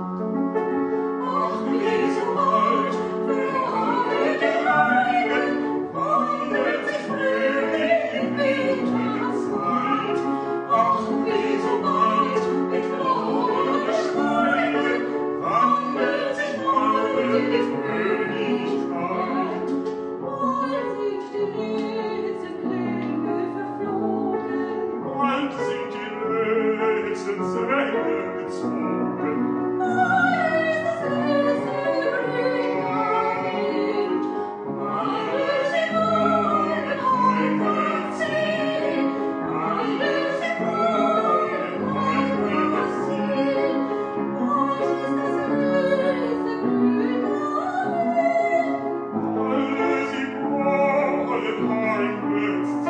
Oh wie zu weit, für hohe Berge, oh wie weit, in mir zu wie zu mit großer Geschwore, kann sich mal nicht halten, holt sich die Nähe zu kleinen Verfluchen, rein zu dir, It's